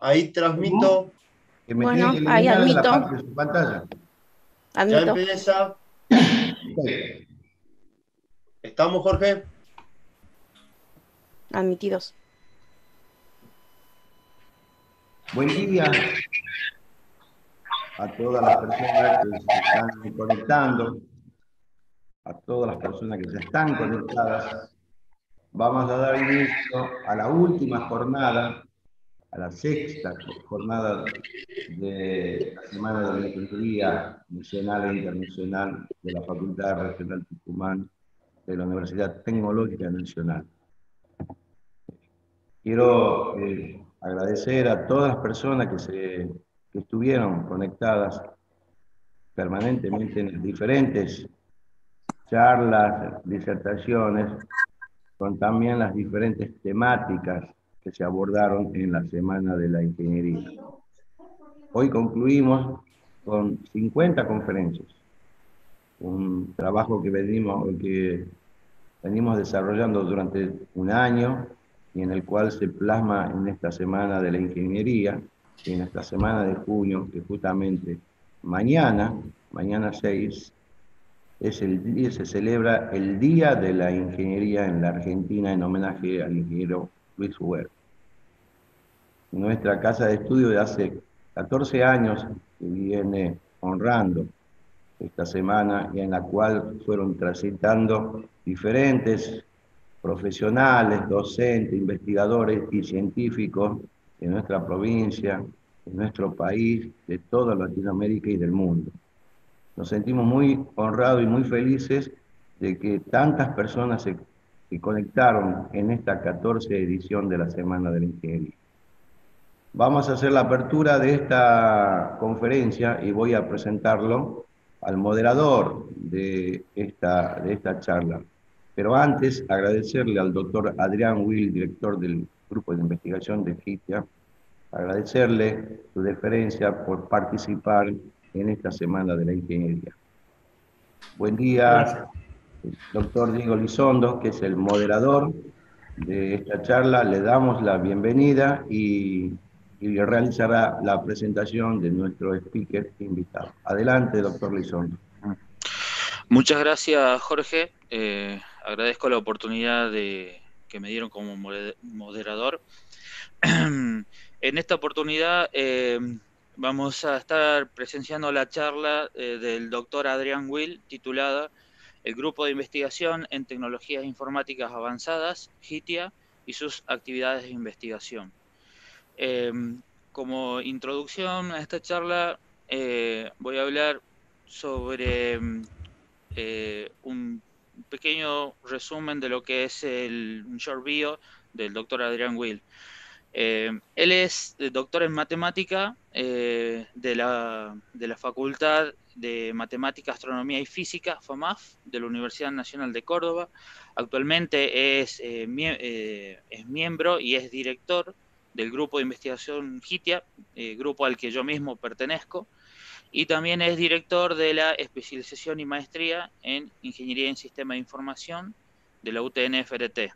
Ahí transmito. bueno, ahí admito. Ya empieza. ¿Estamos, Jorge? Admitidos. Buen día a todas las personas que se están conectando, a todas las personas que se están conectadas. Vamos a dar inicio a la última jornada, a la sexta jornada de la Semana de la Nacional e Internacional de la Facultad Regional Tucumán de la Universidad Tecnológica Nacional. Quiero eh, agradecer a todas las personas que, se, que estuvieron conectadas permanentemente en diferentes charlas, disertaciones, con también las diferentes temáticas que se abordaron en la Semana de la Ingeniería. Hoy concluimos con 50 conferencias, un trabajo que venimos, que venimos desarrollando durante un año y en el cual se plasma en esta semana de la ingeniería, y en esta semana de junio, que justamente mañana, mañana 6, es el día, se celebra el Día de la Ingeniería en la Argentina en homenaje al ingeniero Luis Huerta. Nuestra casa de estudio de hace 14 años que viene honrando esta semana y en la cual fueron transitando diferentes profesionales, docentes, investigadores y científicos de nuestra provincia, de nuestro país, de toda Latinoamérica y del mundo. Nos sentimos muy honrados y muy felices de que tantas personas se, conectaron en esta 14 edición de la Semana de la Ingeniería. Vamos a hacer la apertura de esta conferencia y voy a presentarlo al moderador de esta, de esta charla, pero antes, agradecerle al doctor Adrián Will, director del Grupo de Investigación de FITIA, agradecerle su deferencia por participar en esta Semana de la Ingeniería. Buen día, doctor Diego Lizondo, que es el moderador de esta charla. Le damos la bienvenida y, y realizará la presentación de nuestro speaker invitado. Adelante, doctor Lizondo. Muchas gracias, Jorge. Eh, agradezco la oportunidad de, que me dieron como moderador. en esta oportunidad eh, vamos a estar presenciando la charla eh, del doctor Adrián Will titulada El Grupo de Investigación en Tecnologías Informáticas Avanzadas, GITIA, y sus actividades de investigación. Eh, como introducción a esta charla voy a hablar sobre un pequeño resumen de lo que es el short bio del doctor Adrián Will. Eh, él es doctor en matemática eh, de, la, de, la, Facultad de Matemática, Astronomía y Física, FAMAF, de la Universidad Nacional de Córdoba. Actualmente es, eh, es miembro y es director del grupo de investigación GITIA, grupo al que yo mismo pertenezco y también es director de la especialización y maestría en Ingeniería en Sistema de Información de la UTN-FRT.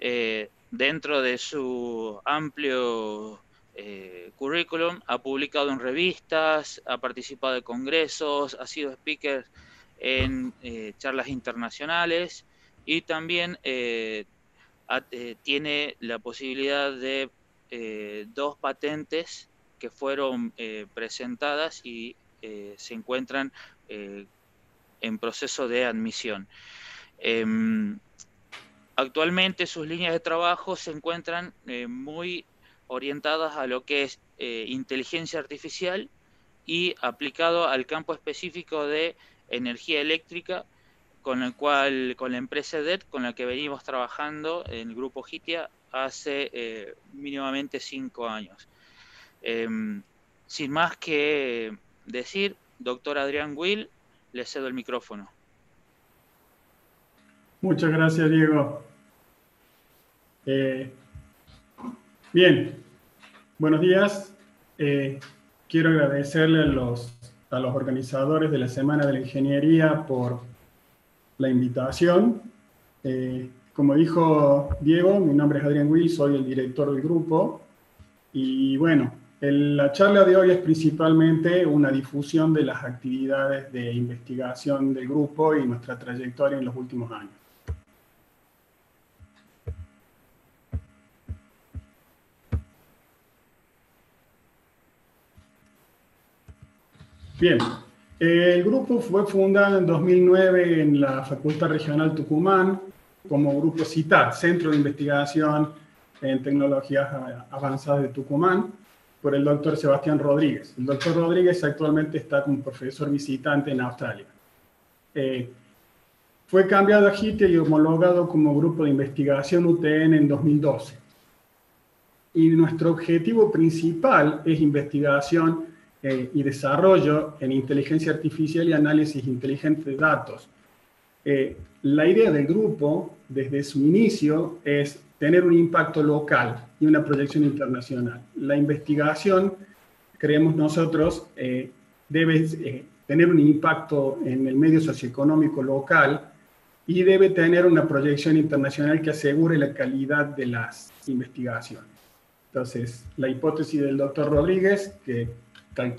Eh, dentro de su amplio eh, currículum ha publicado en revistas, ha participado en congresos, ha sido speaker en eh, charlas internacionales y también tiene la posibilidad de dos patentes que fueron eh, presentadas y eh, se encuentran eh, en proceso de admisión. Em, actualmente sus líneas de trabajo se encuentran muy orientadas a lo que es inteligencia artificial y aplicado al campo específico de energía eléctrica con el cual con la empresa DET con la que venimos trabajando en el grupo GITIA hace mínimamente cinco años. Em, sin más que decir, doctor Adrián Will, le cedo el micrófono. Muchas gracias, Diego. Eh, bien, buenos días. Eh, quiero agradecerle a los, organizadores de la Semana de la Ingeniería por la invitación. Eh, como dijo Diego, mi nombre es Adrián Will, soy el director del grupo Y bueno, la charla de hoy es principalmente una difusión de las actividades de investigación del grupo y nuestra trayectoria en los últimos años. Bien, el grupo fue fundado en 2009 en la Facultad Regional Tucumán como Grupo CITAT, Centro de Investigación en Tecnologías Avanzadas de Tucumán, por el doctor Sebastián Rodríguez. El doctor Rodríguez actualmente está como profesor visitante en Australia. Eh, fue cambiado a GITE y homologado como Grupo de Investigación UTN en 2012. Y nuestro objetivo principal es investigación eh, y desarrollo en inteligencia artificial y análisis inteligente de datos. Eh, la idea del grupo, desde su inicio, es tener un impacto local y una proyección internacional. La investigación, creemos nosotros, eh, debe tener un impacto en el medio socioeconómico local y debe tener una proyección internacional que asegure la calidad de las investigaciones. Entonces, la hipótesis del doctor Rodríguez, que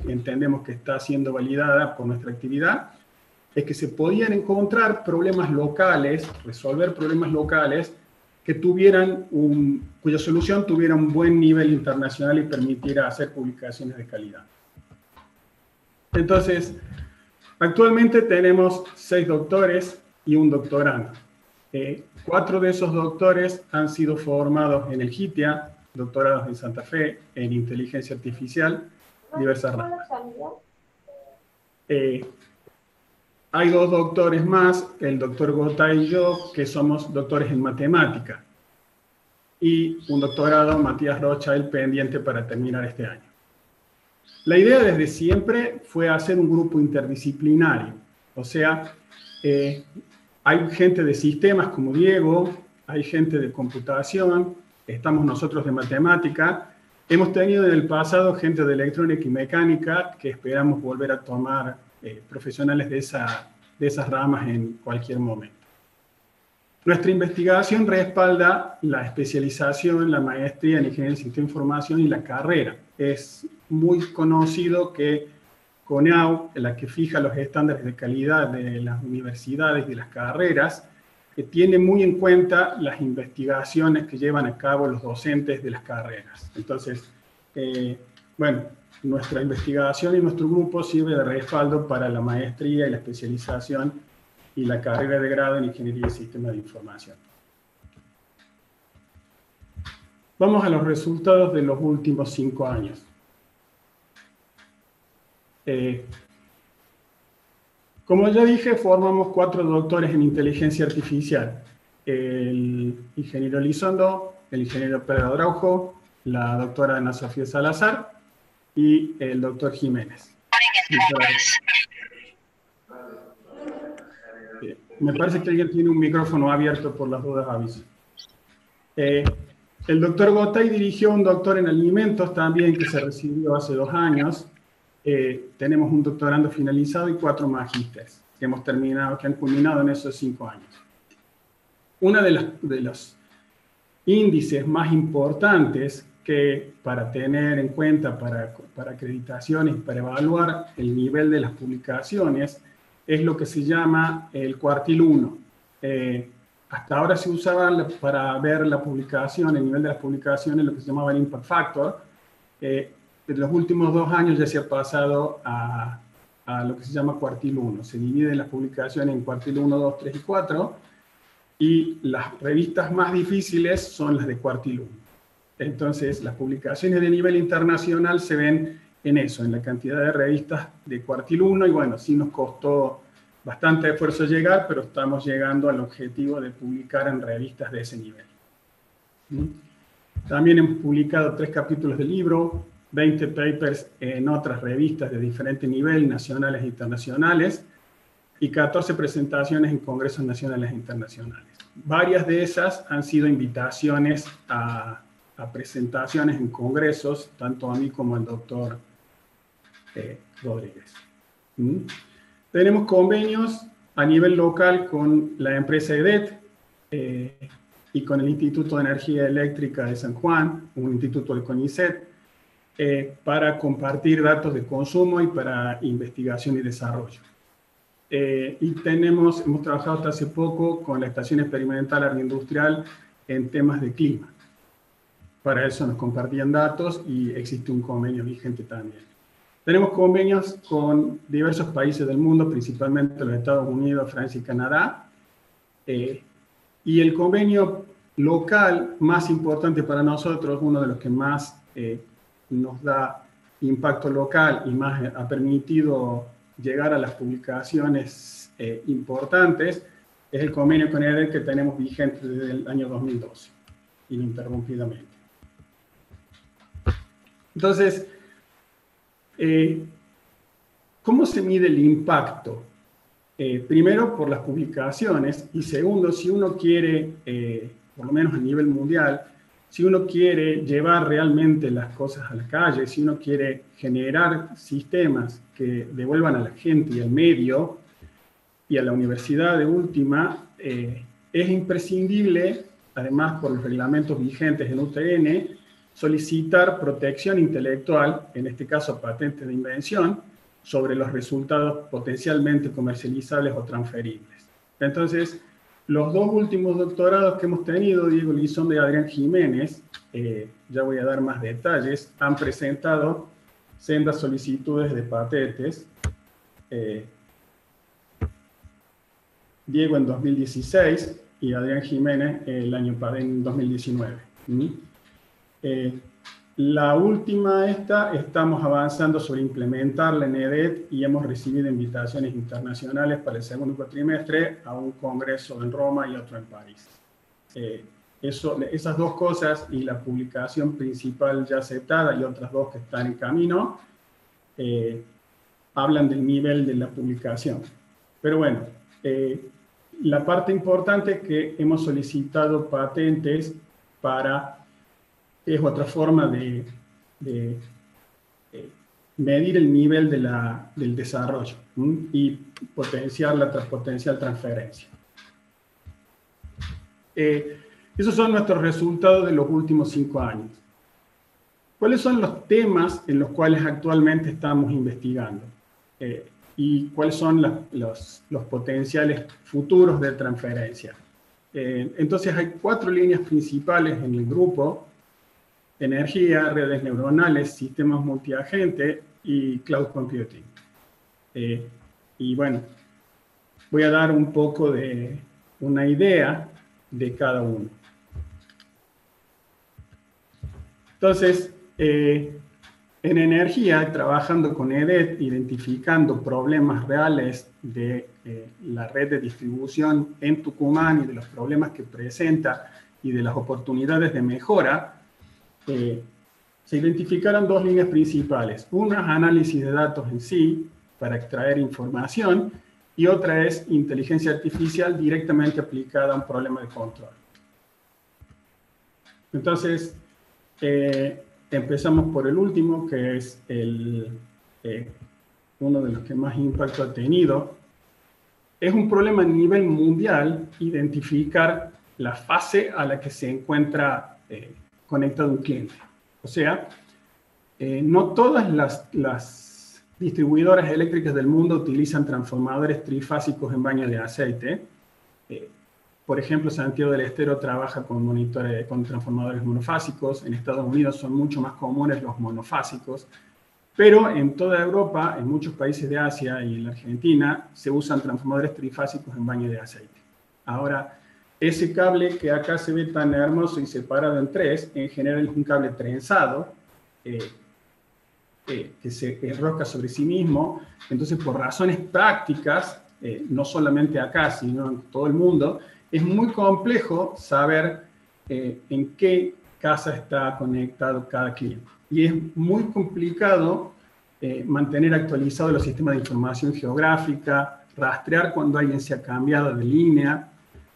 entendemos que está siendo validada por nuestra actividad, es que se podían encontrar problemas locales, resolver problemas locales que tuvieran un, cuya solución tuviera un buen nivel internacional y permitiera hacer publicaciones de calidad. Entonces, actualmente tenemos seis doctores y un doctorando. Eh, cuatro de esos doctores han sido formados en el GITIA, doctorados en Santa Fe, en inteligencia artificial, diversas ramas. Eh, hay dos doctores más, el doctor Gota y yo, que somos doctores en matemática. Y un doctorado, Matías Rocha, el pendiente para terminar este año. La idea desde siempre fue hacer un grupo interdisciplinario. O sea, eh, hay gente de sistemas como Diego, hay gente de computación, estamos nosotros de matemática, Hemos tenido en el pasado gente de electrónica y mecánica que esperamos volver a tomar eh, profesionales de, esa, de esas ramas en cualquier momento. Nuestra investigación respalda la especialización, la maestría en ingeniería de sistema de información y la carrera. Es muy conocido que CONEAU, la que fija los estándares de calidad de las universidades y de las carreras, que tiene muy en cuenta las investigaciones que llevan a cabo los docentes de las carreras. Entonces, eh, bueno, nuestra investigación y nuestro grupo sirve de respaldo para la maestría y la especialización y la carrera de grado en Ingeniería y Sistemas de Información. Vamos a los resultados de los últimos cinco años. Eh, como ya dije, formamos cuatro doctores en inteligencia artificial. El ingeniero Elizondo, el ingeniero Pedro Araujo, la doctora Ana Sofía Salazar y el doctor Jiménez. Me parece que alguien tiene un micrófono abierto por las dudas aviso. Eh, el doctor Gotay dirigió un doctor en alimentos también que se recibió hace dos años eh, tenemos un doctorando finalizado y cuatro magísteres que hemos terminado, que han culminado en esos cinco años. Uno de, de los índices más importantes que para tener en cuenta para, para acreditaciones, para evaluar el nivel de las publicaciones, es lo que se llama el cuartil 1. Eh, hasta ahora se usaba para ver la publicación, el nivel de las publicaciones, lo que se llamaba el impact factor. Eh, en los últimos dos años ya se ha pasado a, lo que se llama cuartil 1. Se dividen las publicaciones en cuartil 1, 2, 3 y 4 y las revistas más difíciles son las de cuartil 1. Entonces, las publicaciones de nivel internacional se ven en eso, en la cantidad de revistas de cuartil 1 y bueno, sí nos costó bastante esfuerzo llegar, pero estamos llegando al objetivo de publicar en revistas de ese nivel. ¿Mm? También hemos publicado tres capítulos del libro, 20 papers en otras revistas de diferente nivel, nacionales e internacionales, y 14 presentaciones en congresos nacionales e internacionales. Varias de esas han sido invitaciones a, presentaciones en congresos, tanto a mí como al doctor eh, Rodríguez. ¿Mm? Tenemos convenios a nivel local con la empresa EDET eh, y con el Instituto de Energía Eléctrica de San Juan, un instituto del CONICET, eh, para compartir datos de consumo y para investigación y desarrollo. Eh, y tenemos, hemos trabajado hasta hace poco con la Estación Experimental Agroindustrial en temas de clima. Para eso nos compartían datos y existe un convenio vigente también. Tenemos convenios con diversos países del mundo, principalmente los Estados Unidos, Francia y Canadá. Eh, y el convenio local más importante para nosotros, uno de los que más eh, nos da impacto local y más ha permitido llegar a las publicaciones eh, importantes, es el convenio con EDEC que tenemos vigente desde el año 2012, ininterrumpidamente. Entonces, eh, ¿cómo se mide el impacto? Eh, primero, por las publicaciones, y segundo, si uno quiere, por lo menos a nivel mundial, si uno quiere llevar realmente las cosas a la calle, si uno quiere generar sistemas que devuelvan a la gente y al medio y a la universidad de última, eh, es imprescindible, además por los reglamentos vigentes en UTN, solicitar protección intelectual, en este caso patente de invención, sobre los resultados potencialmente comercializables o transferibles. Entonces, los dos últimos doctorados que hemos tenido, Diego Lizón y Adrián Jiménez, eh, ya voy a dar más detalles, han presentado sendas solicitudes de patentes. Eh, Diego en 2016 y Adrián Jiménez el año en 2019. La última esta, estamos avanzando sobre implementarla en EDET y hemos recibido invitaciones internacionales para el segundo cuatrimestre a un congreso en Roma y otro en París. Eh, eso, esas dos cosas y la publicación principal ya aceptada y otras dos que están en camino, eh, hablan del nivel de la publicación. Pero bueno, eh, la parte importante es que hemos solicitado patentes para es otra forma de, eh, medir el nivel del desarrollo y potenciar la transferencia. Eh, esos son nuestros resultados de los últimos cinco años. ¿Cuáles son los temas en los cuales actualmente estamos investigando? Eh, ¿Y cuáles son los, potenciales futuros de transferencia? entonces hay cuatro líneas principales en el grupo energía, redes neuronales, sistemas multiagente y cloud computing. Eh, y bueno, voy a dar un poco de una idea de cada uno. Entonces, eh, en energía, trabajando con EDET, identificando problemas reales de eh, la red de distribución en Tucumán y de los problemas que presenta y de las oportunidades de mejora, eh, se identificaron dos líneas principales. Una es análisis de datos en sí, para extraer información, y otra es inteligencia artificial directamente aplicada a un problema de control. Entonces, eh, empezamos por el último, que es el, eh, uno de los que más impacto ha tenido. Es un problema a nivel mundial identificar la fase a la que se encuentra conectado a un cliente. O sea, eh, no todas las, distribuidoras eléctricas del mundo utilizan transformadores trifásicos en baño de aceite. Eh, por ejemplo, Santiago del Estero trabaja con, monitores, con transformadores monofásicos. En Estados Unidos son mucho más comunes los monofásicos. Pero en toda Europa, en muchos países de Asia y en la Argentina, se usan transformadores trifásicos en baño de aceite. Ahora, ese cable que acá se ve tan hermoso y separado en tres, en general es un cable trenzado, eh, eh, que se enrosca sobre sí mismo. Entonces, por razones prácticas, eh, no solamente acá, sino en todo el mundo, es muy complejo saber en qué casa está conectado cada cliente. Y es muy complicado mantener actualizados los sistemas de información geográfica, rastrear cuando alguien se ha cambiado de línea,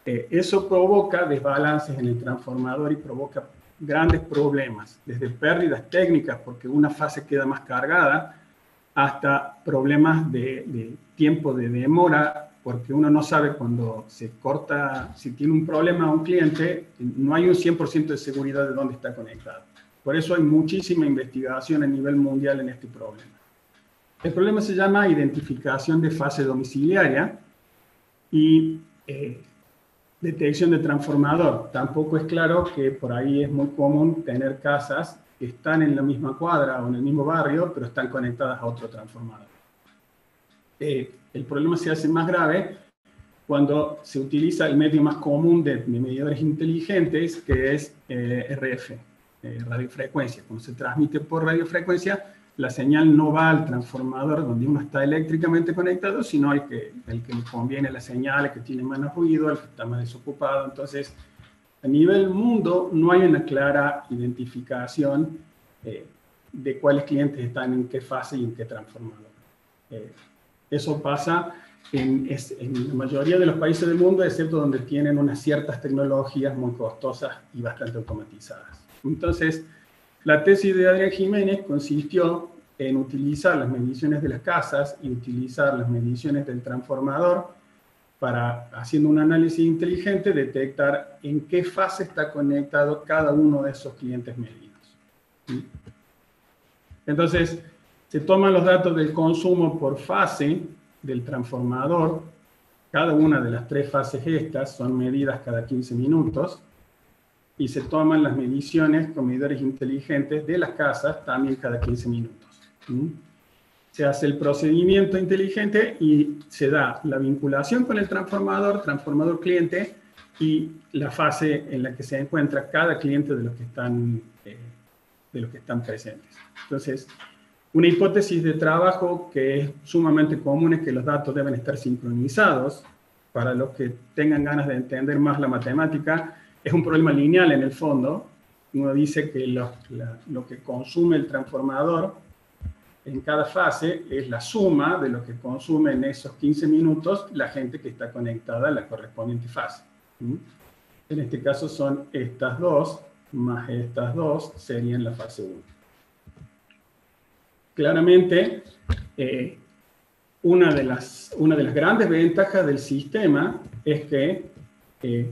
eh, eso provoca desbalances en el transformador y provoca grandes problemas, desde pérdidas técnicas porque una fase queda más cargada, hasta problemas de, tiempo de demora, porque uno no sabe cuando se corta, si tiene un problema a un cliente, no hay un 100% de seguridad de dónde está conectado. Por eso hay muchísima investigación a nivel mundial en este problema. El problema se llama identificación de fase domiciliaria y eh, detección de transformador. Tampoco es claro que por ahí es muy común tener casas que están en la misma cuadra o en el mismo barrio, pero están conectadas a otro transformador. Eh, el problema se hace más grave cuando se utiliza el medio más común de, medidores inteligentes, que es eh, RF, eh, radiofrecuencia. Cuando se transmite por radiofrecuencia, la señal no va al transformador donde uno está eléctricamente conectado, sino al que, el que le conviene la señal, el que tiene menos ruido, el que está más desocupado. Entonces, a nivel mundo no hay una clara identificación eh, de cuáles clientes están en qué fase y en qué transformador. eso pasa en, la mayoría de los países del mundo, excepto donde tienen unas ciertas tecnologías muy costosas y bastante automatizadas. Entonces, la tesis de Adrián Jiménez consistió en utilizar las mediciones de las casas y utilizar las mediciones del transformador para, haciendo un análisis inteligente, detectar en qué fase está conectado cada uno de esos clientes medidos. Entonces, se toman los datos del consumo por fase del transformador, cada una de las tres fases estas son medidas cada 15 minutos y se toman las mediciones con medidores inteligentes de las casas también cada 15 minutos. Se hace el procedimiento inteligente y se da la vinculación con el transformador, transformador cliente y la fase en la que se encuentra cada cliente de los que están, eh, de los que están presentes. Entonces, una hipótesis de trabajo que es sumamente común es que los datos deben estar sincronizados. Para los que tengan ganas de entender más la matemática, es un problema lineal en el fondo. Uno dice que lo, que consume el transformador en cada fase es la suma de lo que consume en esos 15 minutos la gente que está conectada a la correspondiente fase. En este caso son estas dos más estas dos serían la fase 1 claramente eh, una, de las, una de las grandes ventajas del sistema es que eh,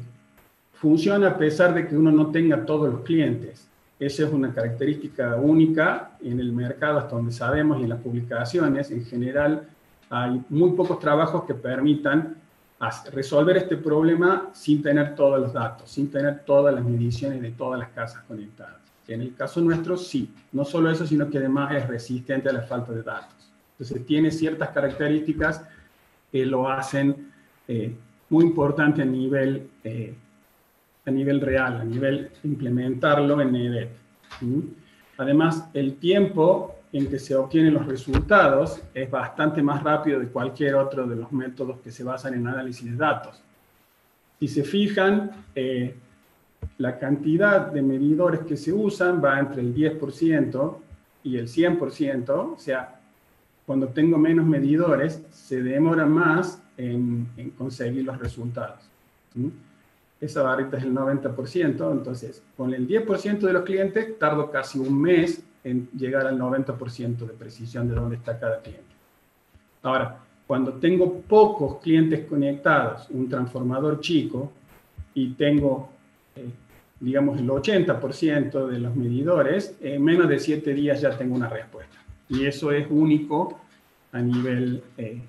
funciona a pesar de que uno no tenga todos los clientes. Esa es una característica única en el mercado hasta donde sabemos y en las publicaciones. En general hay muy pocos trabajos que permitan resolver este problema sin tener todos los datos, sin tener todas las mediciones de todas las casas conectadas. En el caso nuestro, sí. No solo eso, sino que además es resistente a la falta de datos. Entonces, tiene ciertas características que lo hacen eh, muy importante a nivel, eh, a nivel real, a nivel implementarlo en EDET. Además, el tiempo en que se obtienen los resultados es bastante más rápido de cualquier otro de los métodos que se basan en análisis de datos. Si se fijan, eh, la cantidad de medidores que se usan va entre el 10% y el 100%, o sea, cuando tengo menos medidores, se demora más en, conseguir los resultados. Esa barrita es el 90%, entonces con el 10% de los clientes tardo casi un mes en llegar al 90% de precisión de dónde está cada cliente. Ahora, cuando tengo pocos clientes conectados, un transformador chico, y tengo eh, digamos, el 80% de los medidores, en menos de 7 días ya tengo una respuesta. Y eso es único a nivel, eh,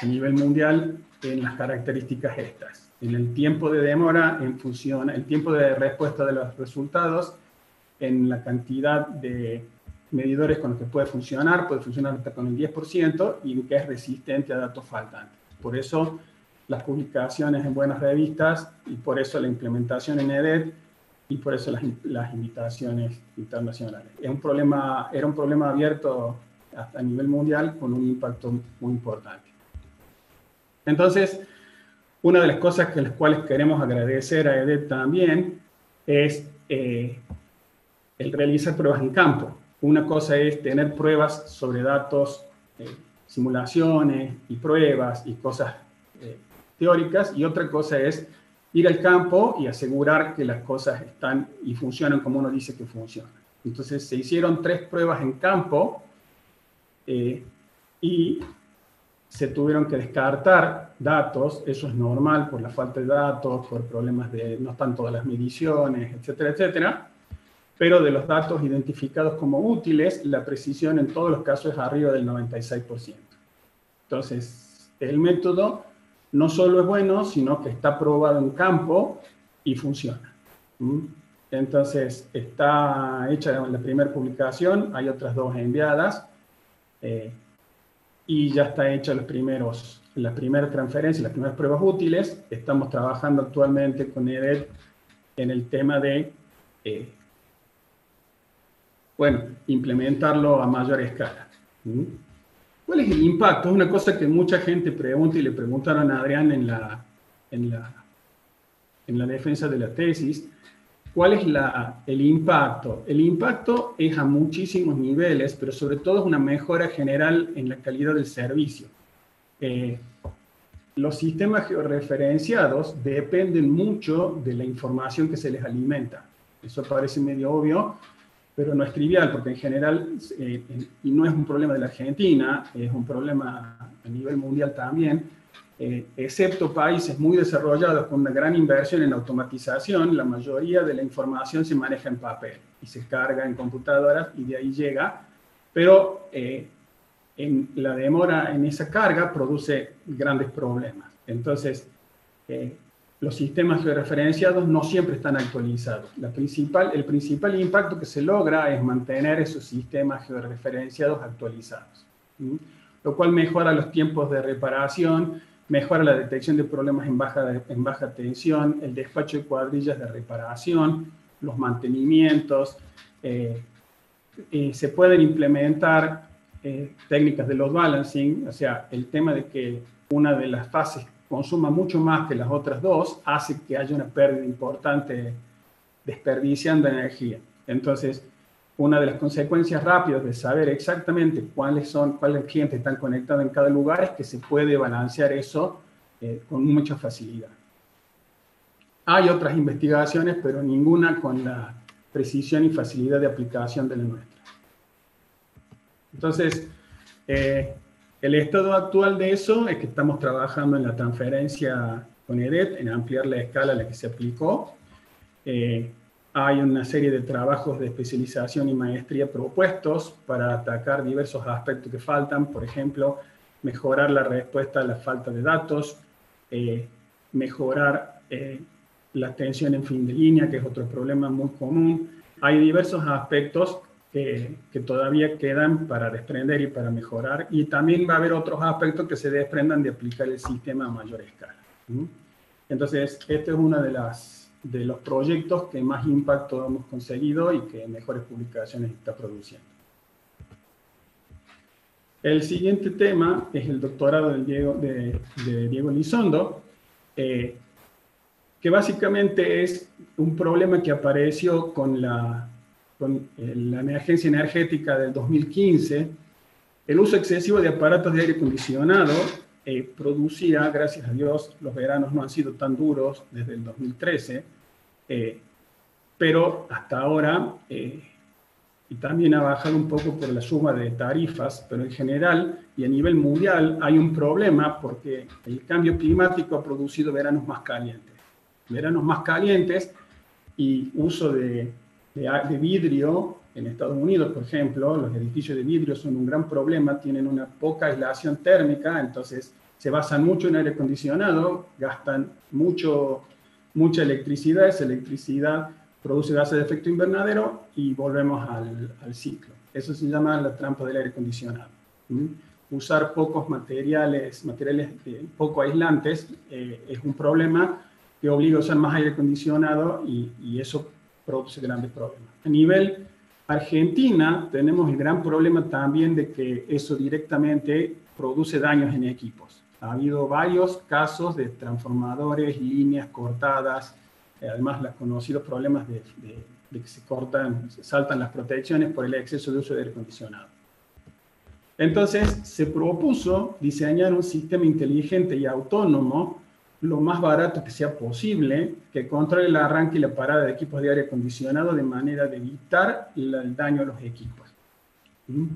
a nivel mundial en las características estas. En el tiempo de demora, en función, el tiempo de respuesta de los resultados, en la cantidad de medidores con los que puede funcionar, puede funcionar hasta con el 10% y que es resistente a datos faltantes. Por eso las publicaciones en buenas revistas y por eso la implementación en EDET y por eso las, las invitaciones internacionales. Es un problema, era un problema abierto hasta a nivel mundial con un impacto muy importante. Entonces, una de las cosas que las cuales queremos agradecer a EDET también es eh, el realizar pruebas en campo. Una cosa es tener pruebas sobre datos, eh, simulaciones y pruebas y cosas eh, teóricas y otra cosa es ir al campo y asegurar que las cosas están y funcionan como uno dice que funcionan. Entonces se hicieron tres pruebas en campo eh, y se tuvieron que descartar datos, eso es normal por la falta de datos, por problemas de no están todas las mediciones, etcétera, etcétera. pero de los datos identificados como útiles, la precisión en todos los casos es arriba del 96%. Entonces, el método no solo es bueno, sino que está probado en campo y funciona. ¿Mm? Entonces, está hecha la primera publicación, hay otras dos enviadas, eh, y ya está hecha los primeros, las primeras transferencias, las primeras pruebas útiles. Estamos trabajando actualmente con EDET en el tema de, eh, bueno, implementarlo a mayor escala. ¿Cuál es el impacto? Es una cosa que mucha gente pregunta y le preguntaron a Adrián en la, en la, en la defensa de la tesis. ¿Cuál es el impacto? El impacto es a muchísimos niveles, pero sobre todo es una mejora general en la calidad del servicio. Eh, los sistemas georreferenciados dependen mucho de la información que se les alimenta. Eso parece medio obvio, pero no es trivial, porque en general, eh, y no es un problema de la Argentina, es un problema a nivel mundial también, eh, excepto países muy desarrollados con una gran inversión en automatización, la mayoría de la información se maneja en papel y se carga en computadoras y de ahí llega, pero eh, en la demora en esa carga produce grandes problemas. Entonces, los sistemas georreferenciados no siempre están actualizados. La principal, el principal impacto que se logra es mantener esos sistemas georreferenciados actualizados, lo cual mejora los tiempos de reparación, mejora la detección de problemas en baja, en baja tensión, el despacho de cuadrillas de reparación, los mantenimientos. Eh, eh, se pueden implementar eh, técnicas de load balancing, o sea, el tema de que una de las fases consuma mucho más que las otras dos, hace que haya una pérdida importante desperdiciando energía. Entonces, una de las consecuencias rápidas de saber exactamente cuáles son, cuáles clientes están conectados en cada lugar es que se puede balancear eso eh, con mucha facilidad. Hay otras investigaciones, pero ninguna con la precisión y facilidad de aplicación de la nuestra. Entonces, eh, el estado actual de eso es que estamos trabajando en la transferencia con EDET, en ampliar la escala a la que se aplicó. Eh, hay una serie de trabajos de especialización y maestría propuestos para atacar diversos aspectos que faltan, por ejemplo, mejorar la respuesta a la falta de datos, eh, mejorar eh, la atención en fin de línea, que es otro problema muy común. Hay diversos aspectos que, todavía quedan para desprender y para mejorar. Y también va a haber otros aspectos que se desprendan de aplicar el sistema a mayor escala. Entonces, este es uno de, las, de los proyectos que más impacto hemos conseguido y que mejores publicaciones está produciendo. El siguiente tema es el doctorado de Diego, de, Diego Lizondo, eh, que básicamente es un problema que apareció con la con eh, la emergencia energética del 2015, el uso excesivo de aparatos de aire acondicionado eh, producía, gracias a Dios, los veranos no han sido tan duros desde el 2013, eh, pero hasta ahora, y también ha bajado un poco por la suma de tarifas, pero en general y a nivel mundial hay un problema porque el cambio climático ha producido veranos más calientes. Veranos más calientes y uso de, vidrio en Estados Unidos, por ejemplo, los edificios de vidrio son un gran problema, tienen una poca aislación térmica, entonces se basan mucho en aire acondicionado, gastan mucho, mucha electricidad, esa electricidad produce gases de efecto invernadero y volvemos al, al ciclo. Eso se llama la trampa del aire acondicionado. Usar pocos materiales, materiales eh, poco aislantes eh, es un problema que obliga a usar más aire acondicionado y, y eso produce grandes problemas. A nivel Argentina tenemos el gran problema también de que eso directamente produce daños en equipos. Ha habido varios casos de transformadores, líneas cortadas, eh, además los conocidos problemas de, de, que se cortan, se saltan las protecciones por el exceso de uso de aire acondicionado. Entonces se propuso diseñar un sistema inteligente y autónomo lo más barato que sea posible, que controle el arranque y la parada de equipos de aire acondicionado de manera de evitar el daño a los equipos. ¿Mm?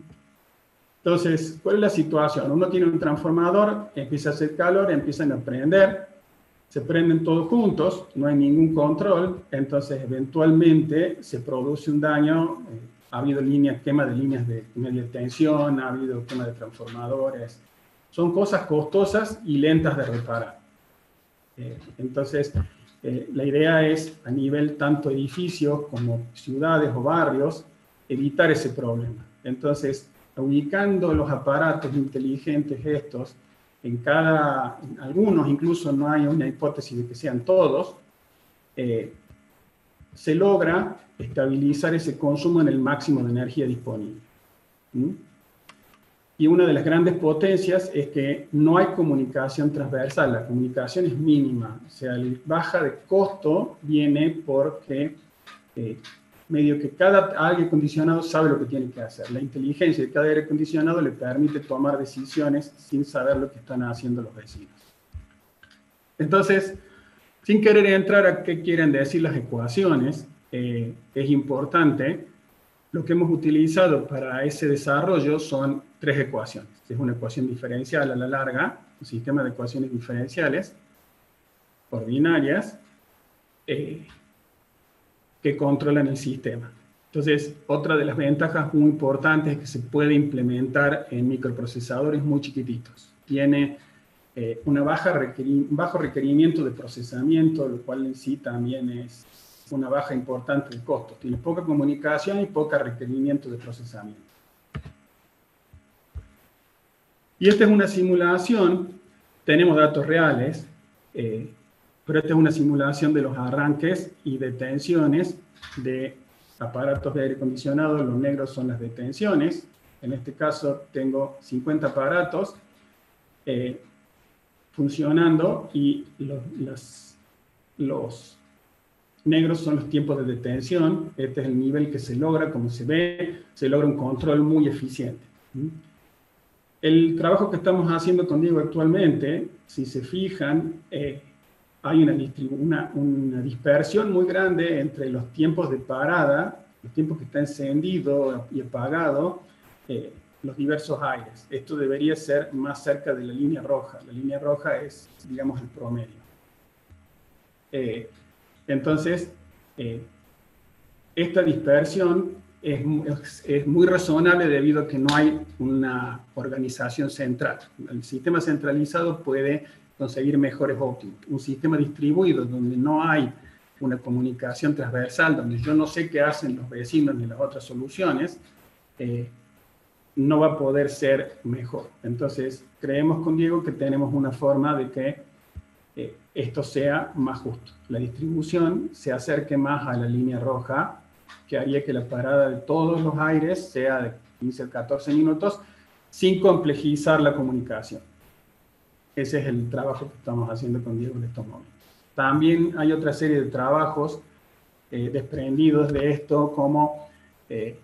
Entonces, ¿cuál es la situación? Uno tiene un transformador, empieza a hacer calor, empiezan a prender, se prenden todos juntos, no hay ningún control, entonces eventualmente se produce un daño, eh, ha habido líneas, quema de líneas de media tensión, ha habido quema de transformadores, son cosas costosas y lentas de reparar. Eh, entonces, eh, la idea es a nivel tanto edificios como ciudades o barrios, evitar ese problema. Entonces, ubicando los aparatos inteligentes estos, en cada, algunos incluso no hay una hipótesis de que sean todos, eh, se logra estabilizar ese consumo en el máximo de energía disponible. Y una de las grandes potencias es que no hay comunicación transversal, la comunicación es mínima, o sea, la baja de costo viene porque eh, medio que cada aire acondicionado sabe lo que tiene que hacer. La inteligencia de cada aire acondicionado le permite tomar decisiones sin saber lo que están haciendo los vecinos. Entonces, sin querer entrar a qué quieren decir las ecuaciones, eh, es importante, lo que hemos utilizado para ese desarrollo son tres ecuaciones. Es una ecuación diferencial a la larga, un sistema de ecuaciones diferenciales ordinarias, eh, que controlan el sistema. Entonces, otra de las ventajas muy importantes es que se puede implementar en microprocesadores muy chiquititos. Tiene eh, una baja bajo requerimiento de procesamiento, lo cual en sí también es una baja importante de costo. Tiene poca comunicación y poco requerimiento de procesamiento. Y esta es una simulación, tenemos datos reales, eh, pero esta es una simulación de los arranques y detenciones de aparatos de aire acondicionado. Los negros son las detenciones. En este caso tengo 50 aparatos eh, funcionando y los, los, negros son los tiempos de detención. Este es el nivel que se logra, como se ve, se logra un control muy eficiente. El trabajo que estamos haciendo con Diego actualmente, si se fijan, eh, hay una, una, dispersión muy grande entre los tiempos de parada, los tiempos que está encendido y apagado, eh, los diversos aires. Esto debería ser más cerca de la línea roja. La línea roja es, digamos, el promedio. Eh, entonces, eh, esta dispersión es, es, muy razonable debido a que no hay una organización central. El sistema centralizado puede conseguir mejores óptimos. Un sistema distribuido donde no hay una comunicación transversal, donde yo no sé qué hacen los vecinos ni las otras soluciones, eh, no va a poder ser mejor. Entonces, creemos con Diego que tenemos una forma de que eh, esto sea más justo. La distribución se acerque más a la línea roja, que haría que la parada de todos los aires sea de 15 a 14 minutos, sin complejizar la comunicación. Ese es el trabajo que estamos haciendo con Diego en estos momentos. También hay otra serie de trabajos eh, desprendidos de esto, como eh,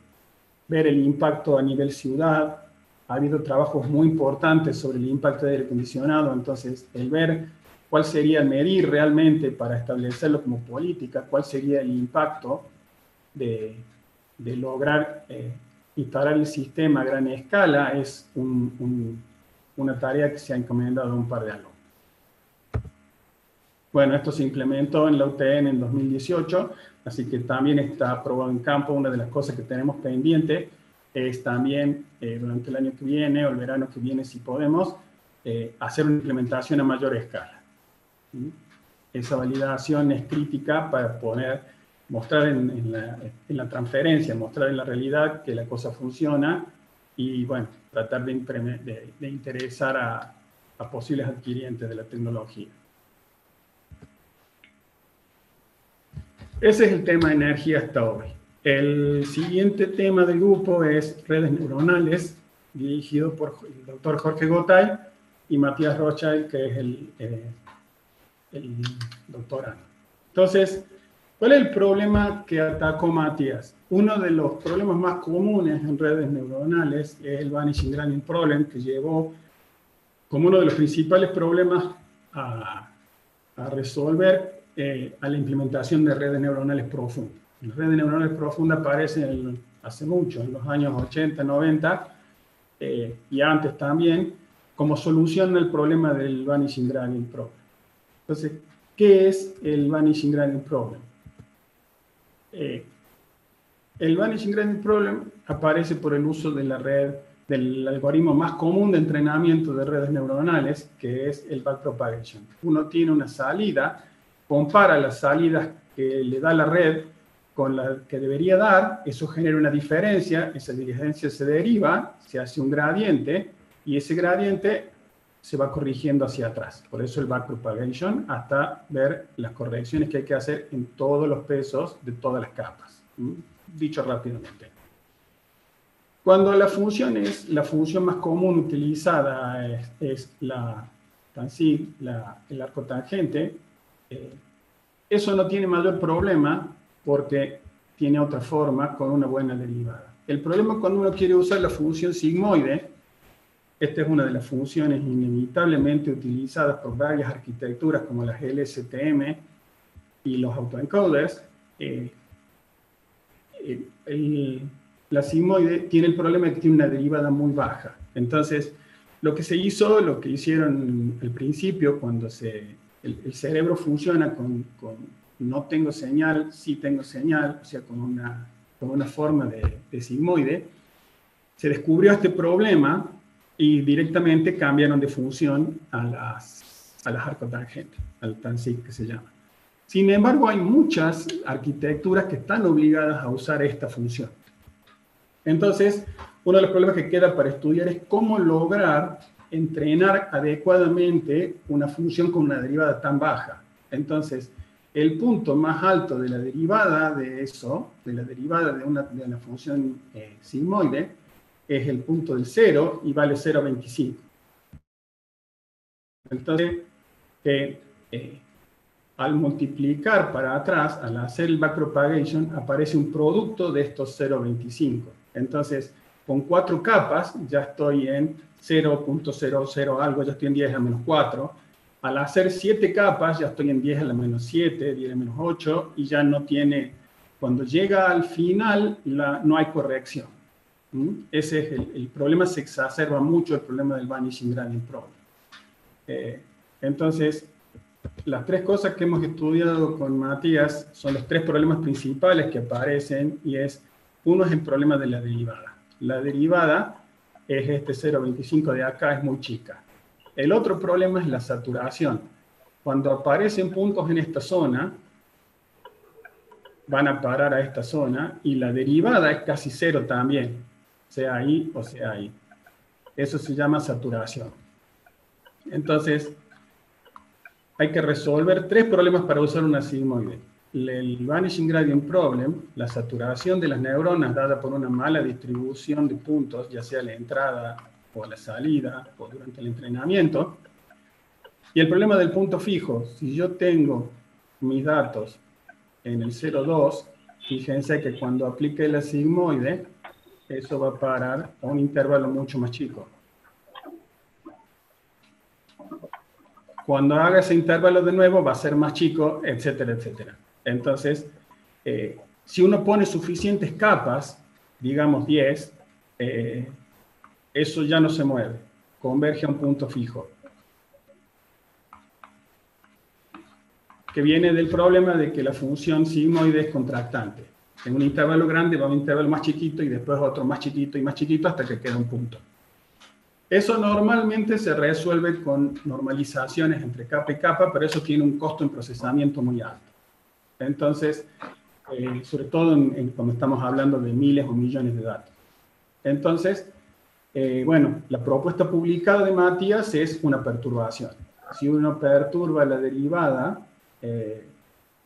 ver el impacto a nivel ciudad. Ha habido trabajos muy importantes sobre el impacto del aire acondicionado, entonces el ver cuál sería el medir realmente para establecerlo como política, cuál sería el impacto de, de lograr eh, instalar el sistema a gran escala es un una tarea que se ha encomendado a un par de alumnos. Bueno, esto se implementó en la UTN en 2018, así que también está aprobado en campo. Una de las cosas que tenemos pendiente es también eh, durante el año que viene o el verano que viene, si podemos, eh, hacer una implementación a mayor escala. Esa validación es crítica para poder mostrar en, la, en la transferencia, mostrar en la realidad que la cosa funciona y, bueno, tratar de, de, interesar a, a, posibles adquirientes de la tecnología. Ese es el tema de energía hasta hoy. El siguiente tema del grupo es redes neuronales, dirigido por el doctor Jorge Gotay y Matías Rothschild, que es el, eh, el doctorado. Entonces, ¿cuál es el problema que atacó Matías? Uno de los problemas más comunes en redes neuronales es el Vanishing Gradient Problem, que llevó como uno de los principales problemas a, resolver eh, a la implementación de redes neuronales profundas. Las redes neuronales profundas aparecen hace mucho, en los años 80, 90, eh, y antes también, como solución al problema del Vanishing Gradient Problem. Entonces, ¿Qué es el Vanishing Gradient Problem? Eh, el Vanishing Gradient Problem aparece por el uso de la red, del algoritmo más común de entrenamiento de redes neuronales, que es el backpropagation. Uno tiene una salida, compara las salidas que le da la red con la que debería dar, eso genera una diferencia, esa diferencia se deriva, se hace un gradiente, y ese gradiente se va corrigiendo hacia atrás. Por eso el backpropagation, hasta ver las correcciones que hay que hacer en todos los pesos de todas las capas. Dicho rápidamente. Cuando la función es, la función más común utilizada es, la la, el arco tangente, eh, eso no tiene mayor problema porque tiene otra forma con una buena derivada. El problema es cuando uno quiere usar la función sigmoide, esta es una de las funciones inevitablemente utilizadas por varias arquitecturas como las LSTM y los autoencoders. Eh, eh, la sigmoide tiene el problema de que tiene una derivada muy baja. Entonces, lo que se hizo, lo que hicieron al principio, cuando se, el, cerebro funciona con, no tengo señal, sí tengo señal, o sea, con una, con una forma de, de sigmoide, se descubrió este problema y directamente cambiaron de función a las, a las arcotangentes, al TANSIC que se llama. Sin embargo, hay muchas arquitecturas que están obligadas a usar esta función. Entonces, uno de los problemas que queda para estudiar es cómo lograr entrenar adecuadamente una función con una derivada tan baja. Entonces, el punto más alto de la derivada de eso, de la derivada de una, de una función eh, sigmoide, es el punto del 0 y vale 0,25. Entonces, eh, al multiplicar para atrás, al hacer el backpropagation, aparece un producto de estos 0,25. Entonces, con cuatro capas ya estoy en 0.00 algo, ya estoy en 10 a menos 4. Al hacer siete capas ya estoy en 10 a la menos 7, 10 a menos 8 y ya no tiene, cuando llega al final la, no hay corrección. Ese es el, problema, se exacerba mucho el problema del vanishing gradient problem. Eh, entonces, las tres cosas que hemos estudiado con Matías son los tres problemas principales que aparecen y es, uno es el problema de la derivada. La derivada es este 0,25 de acá, es muy chica. El otro problema es la saturación. Cuando aparecen puntos en esta zona, van a parar a esta zona y la derivada es casi cero también sea ahí o sea ahí. Eso se llama saturación. Entonces, hay que resolver tres problemas para usar una sigmoide. El vanishing gradient problem, la saturación de las neuronas dada por una mala distribución de puntos, ya sea la entrada o la salida o durante el entrenamiento. Y el problema del punto fijo, si yo tengo mis datos en el 0,2, fíjense que cuando aplique la sigmoide, eso va a parar a un intervalo mucho más chico. Cuando haga ese intervalo de nuevo va a ser más chico, etcétera, etcétera. Entonces, eh, si uno pone suficientes capas, digamos 10, eh, eso ya no se mueve, converge a un punto fijo. Que viene del problema de que la función sigmoide es contractante. En un intervalo grande va a un intervalo más chiquito y después otro más chiquito y más chiquito hasta que queda un punto. Eso normalmente se resuelve con normalizaciones entre capa y capa, pero eso tiene un costo en procesamiento muy alto. Entonces, eh, sobre todo cuando estamos hablando de miles o millones de datos. Entonces, eh, bueno, la propuesta publicada de Matías es una perturbación. Si uno perturba la derivada, eh,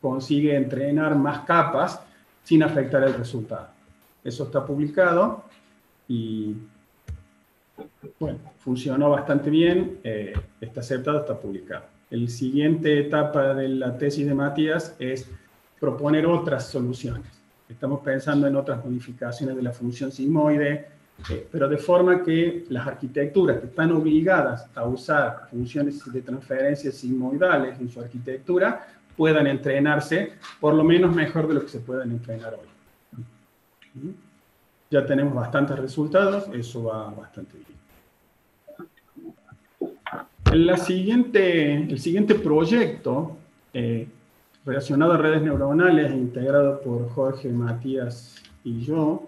consigue entrenar más capas sin afectar el resultado. Eso está publicado y bueno, funcionó bastante bien, eh, está aceptado, está publicado. La siguiente etapa de la tesis de Matías es proponer otras soluciones. Estamos pensando en otras modificaciones de la función sigmoide, eh, pero de forma que las arquitecturas que están obligadas a usar funciones de transferencia sigmoidales en su arquitectura puedan entrenarse por lo menos mejor de lo que se pueden entrenar hoy. Ya tenemos bastantes resultados, eso va bastante bien. La siguiente, el siguiente proyecto eh, relacionado a redes neuronales e integrado por Jorge, Matías y yo,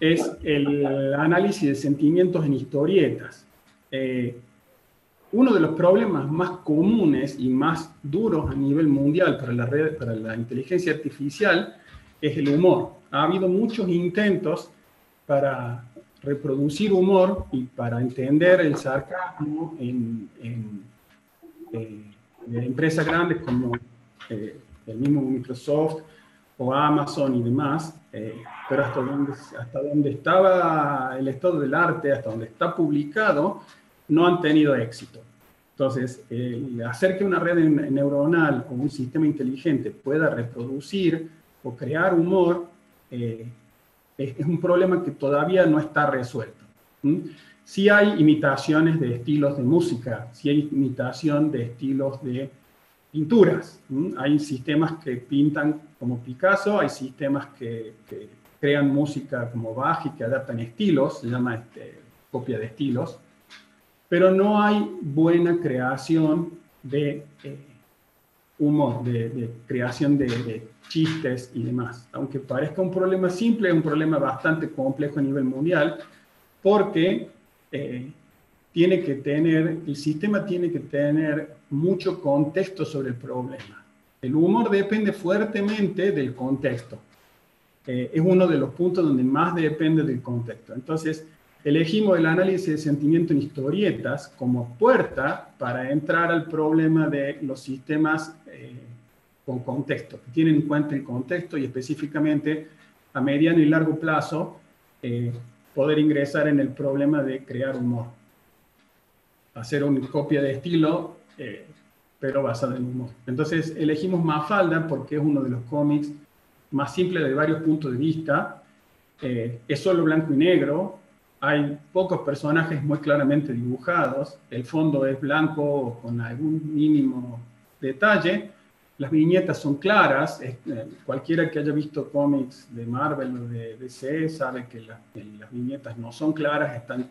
es el análisis de sentimientos en historietas. Eh, uno de los problemas más comunes y más duros a nivel mundial para la, red, para la inteligencia artificial es el humor. Ha habido muchos intentos para reproducir humor y para entender el sarcasmo en, eh, empresas grandes como eh, el mismo Microsoft o Amazon y demás, eh, pero hasta donde, hasta donde estaba el estado del arte, hasta donde está publicado, no han tenido éxito. Entonces, hacer que una red neuronal o un sistema inteligente pueda reproducir o crear humor eh, es, un problema que todavía no está resuelto. Si hay imitaciones de estilos de música, si hay imitación de estilos de pinturas. Hay sistemas que pintan como Picasso, hay sistemas que, crean música como Bach y que adaptan estilos, se llama este, copia de estilos, pero no hay buena creación de eh, humor, de, creación de, chistes y demás. Aunque parezca un problema simple, es un problema bastante complejo a nivel mundial, porque eh, tiene que tener, el sistema tiene que tener mucho contexto sobre el problema. El humor depende fuertemente del contexto. Eh, es uno de los puntos donde más depende del contexto. Entonces, elegimos el análisis de sentimiento en historietas como puerta para entrar al problema de los sistemas eh, con contexto, que tienen en cuenta el contexto y específicamente a mediano y largo plazo eh, poder ingresar en el problema de crear humor. Hacer una copia de estilo eh, pero basada en humor. Entonces elegimos Mafalda porque es uno de los cómics más simples de varios puntos de vista. Eh, es solo blanco y negro, hay pocos personajes muy claramente dibujados, el fondo es blanco con algún mínimo detalle, las viñetas son claras, eh, cualquiera que haya visto cómics de Marvel o de DC sabe que, las viñetas no son claras, están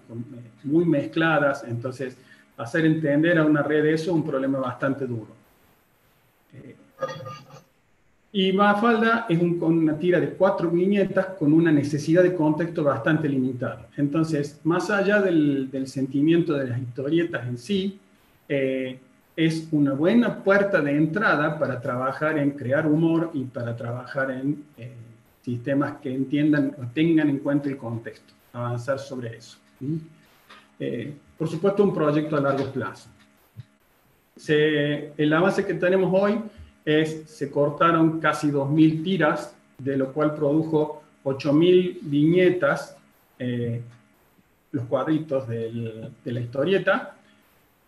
muy mezcladas, entonces hacer entender a una red eso es un problema bastante duro. Eh, y Mafalda es una tira de cuatro viñetas con una necesidad de contexto bastante limitada. Entonces, más allá del, sentimiento de las historietas en sí, eh, es una buena puerta de entrada para trabajar en crear humor y para trabajar en eh, sistemas que entiendan o tengan en cuenta el contexto, avanzar sobre eso. Eh, por supuesto, un proyecto a largo plazo. el avance que tenemos hoy es, se cortaron casi 2.000 tiras, de lo cual produjo 8.000 viñetas, eh, los cuadritos de la historieta,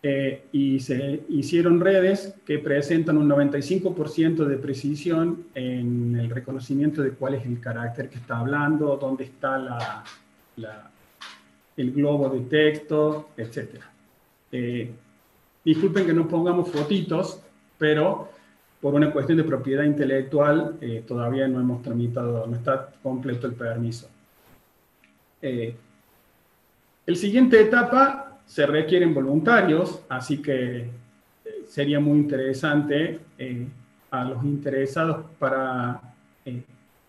eh, y se hicieron redes que presentan un 95% de precisión en el reconocimiento de cuál es el carácter que está hablando, dónde está el globo de texto, etc. Eh, disculpen que no pongamos fotitos, pero por una cuestión de propiedad intelectual eh, todavía no hemos tramitado, no está completo el permiso. Eh, el siguiente etapa se requieren voluntarios, así que sería muy interesante a los interesados para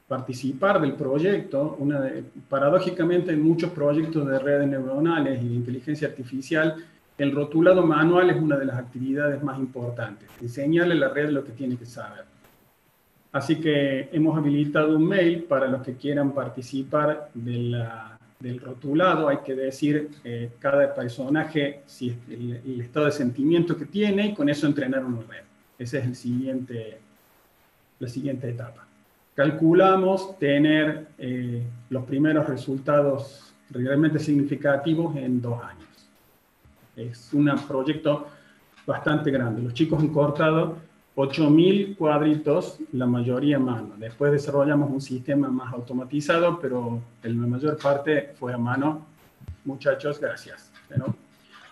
participar del proyecto. Una paradójicamente, en muchos proyectos de redes neuronales y de inteligencia artificial, el rotulado manual es una de las actividades más importantes, enseñarle a la red lo que tiene que saber. Así que hemos habilitado un mail para los que quieran participar del rotulado. Hay que decir eh, cada personaje si el, el, estado de sentimiento que tiene y con eso entrenar una red. Esa es el siguiente, la siguiente etapa calculamos tener eh, los primeros resultados realmente significativos en dos años. Es un proyecto bastante grande. Los chicos han cortado 8.000 cuadritos, la mayoría a mano. Después desarrollamos un sistema más automatizado, pero la mayor parte fue a mano. Muchachos, gracias.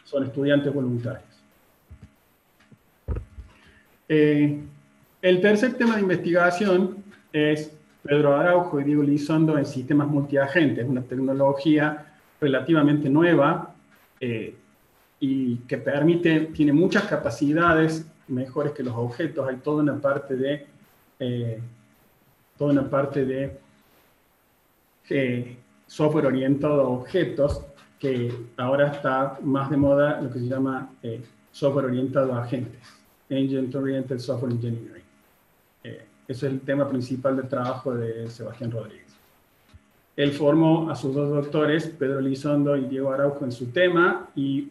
son estudiantes voluntarios. Eh, el tercer tema de investigación es Pedro Araujo y Diego Lizondo en sistemas multiagentes, una tecnología relativamente nueva eh, y que permite, tiene muchas capacidades mejores que los objetos, hay toda una parte de, eh, toda una parte de eh, software orientado a objetos, que ahora está más de moda lo que se llama eh, software orientado a agentes, Engine Oriented Software Engineering. ese es el tema principal del trabajo de Sebastián Rodríguez. Él formó a sus dos doctores, Pedro Lizondo y Diego Araujo, en su tema y,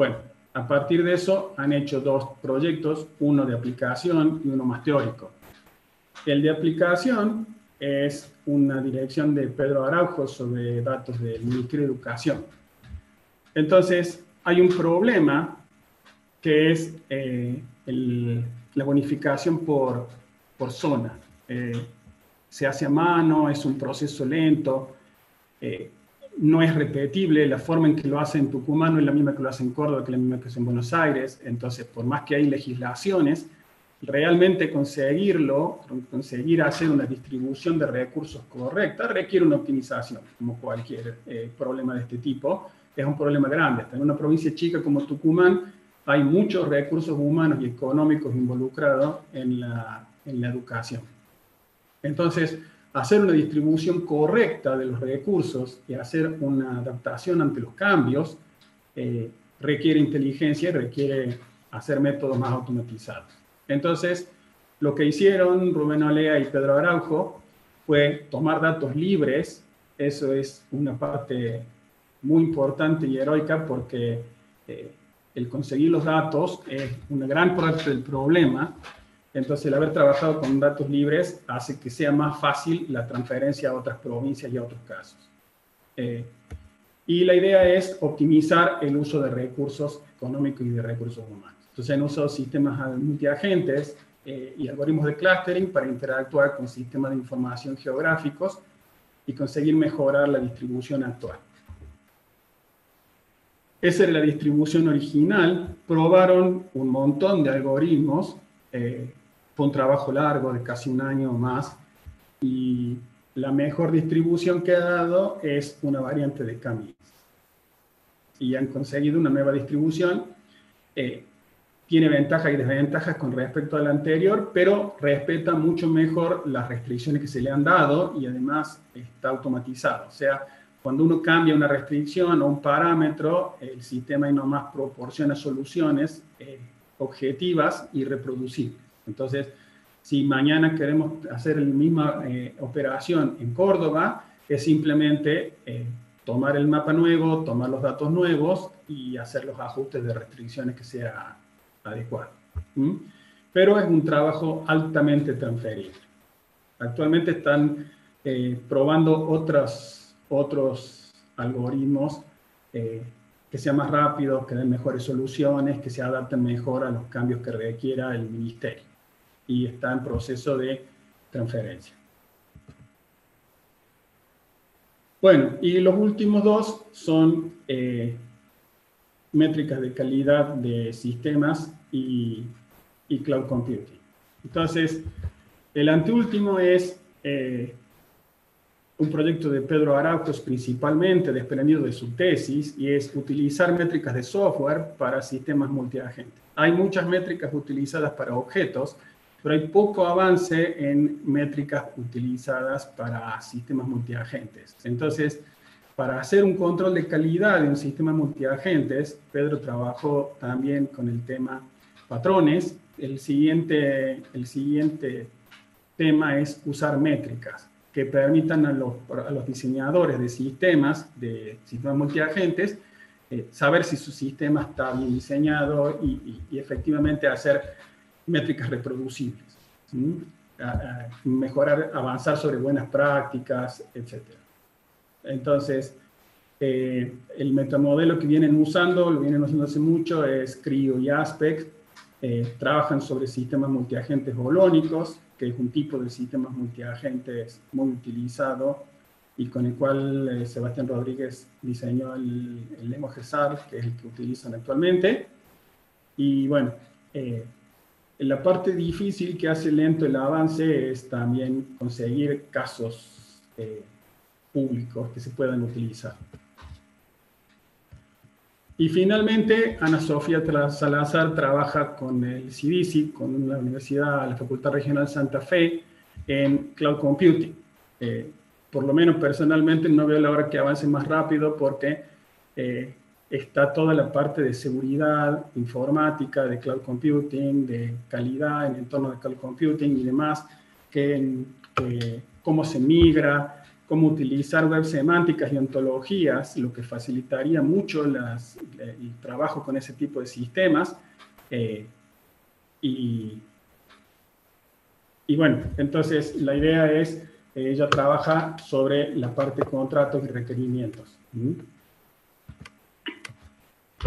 bueno, a partir de eso han hecho dos proyectos, uno de aplicación y uno más teórico. El de aplicación es una dirección de Pedro Araujo sobre datos del Ministerio de Educación. Entonces, hay un problema que es eh, la bonificación por, zona. Eh, se hace a mano, es un proceso lento. Eh, no es repetible, la forma en que lo hace en Tucumán no es la misma que lo hace en Córdoba, que la misma que hace en Buenos Aires, entonces por más que hay legislaciones, realmente conseguirlo, conseguir hacer una distribución de recursos correcta, requiere una optimización, como cualquier eh, problema de este tipo, es un problema grande. en una provincia chica como Tucumán hay muchos recursos humanos y económicos involucrados en la, en la educación. Entonces, hacer una distribución correcta de los recursos y hacer una adaptación ante los cambios eh, requiere inteligencia y requiere hacer métodos más automatizados. Entonces, lo que hicieron Rubén Olea y Pedro Araujo fue tomar datos libres, eso es una parte muy importante y heroica porque eh, el conseguir los datos es una gran parte del problema entonces, el haber trabajado con datos libres hace que sea más fácil la transferencia a otras provincias y a otros casos. Eh, y la idea es optimizar el uso de recursos económicos y de recursos humanos. Entonces, han usado sistemas multiagentes eh, y algoritmos de clustering para interactuar con sistemas de información geográficos y conseguir mejorar la distribución actual. Esa era la distribución original. Probaron un montón de algoritmos eh, un trabajo largo de casi un año o más y la mejor distribución que ha dado es una variante de Camille. Y han conseguido una nueva distribución. Eh, tiene ventajas y desventajas con respecto a la anterior, pero respeta mucho mejor las restricciones que se le han dado y además está automatizado. O sea, cuando uno cambia una restricción o un parámetro, el sistema y nomás proporciona soluciones eh, objetivas y reproducibles. Entonces, si mañana queremos hacer la misma eh, operación en Córdoba, es simplemente eh, tomar el mapa nuevo, tomar los datos nuevos y hacer los ajustes de restricciones que sea adecuado. Pero es un trabajo altamente transferible. Actualmente están eh, probando otros, otros algoritmos que sean más rápidos, que den mejores soluciones, que se adapten mejor a los cambios que requiera el ministerio y está en proceso de transferencia. Bueno, y los últimos dos son eh, métricas de calidad de sistemas y, cloud computing. Entonces, el anteúltimo es eh, un proyecto de Pedro Araujo, principalmente desprendido de su tesis, y es utilizar métricas de software para sistemas multiagentes. Hay muchas métricas utilizadas para objetos, pero hay poco avance en métricas utilizadas para sistemas multiagentes. Entonces, para hacer un control de calidad de un sistema multiagentes, Pedro trabajó también con el tema patrones. El siguiente, el siguiente tema es usar métricas que permitan a los, a los diseñadores de sistemas, de sistemas multiagentes, eh, saber si su sistema está bien diseñado y, y efectivamente hacer métricas reproducibles. mejorar, avanzar sobre buenas prácticas, etc. Entonces, eh, el metamodelo que vienen usando, lo vienen usando hace mucho, es CRIO y Aspect. Eh, trabajan sobre sistemas multiagentes bolónicos, que es un tipo de sistemas multiagentes muy utilizado y con el cual eh, Sebastián Rodríguez diseñó el, el que es el que utilizan actualmente. Y bueno, la parte difícil que hace lento el avance es también conseguir casos eh, públicos que se puedan utilizar. y finalmente, Ana Sofía Salazar trabaja con el CIDICI, con la Universidad, la Facultad Regional Santa Fe, en Cloud Computing. Eh, por lo menos personalmente no veo la hora que avance más rápido porque eh, está toda la parte de seguridad informática, de cloud computing, de calidad en entorno de cloud computing y demás, que, cómo se migra, cómo utilizar web semánticas y ontologías, lo que facilitaría mucho las, el trabajo con ese tipo de sistemas. Eh, y, bueno, entonces la idea es, eh, ella trabaja sobre la parte de contratos y requerimientos.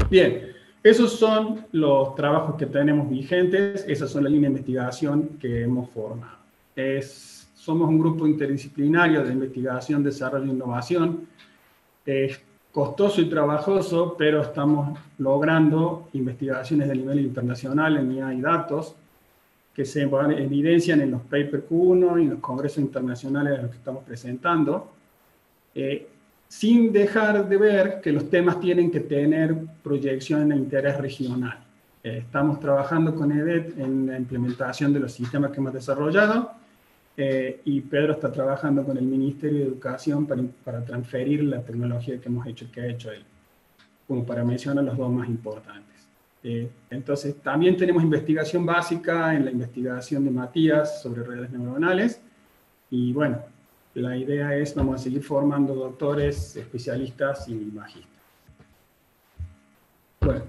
Bien, esos son los trabajos que tenemos vigentes, esas son las líneas de investigación que hemos formado. Es somos un grupo interdisciplinario de investigación, desarrollo e innovación. Es costoso y trabajoso, pero estamos logrando investigaciones de nivel internacional en IA y datos que se evidencian en los Paper Q1 y en los congresos internacionales a los que estamos presentando, eh, sin dejar de ver que los temas tienen que tener proyección en interés regional. Eh, estamos trabajando con EDET en la implementación de los sistemas que hemos desarrollado eh, y Pedro está trabajando con el Ministerio de Educación para, transferir la tecnología que hemos hecho, que ha hecho él, como para mencionar los dos más importantes. Eh, entonces, también tenemos investigación básica en la investigación de Matías sobre redes neuronales, y bueno, la idea es, vamos a seguir formando doctores, especialistas y magistas. Bueno,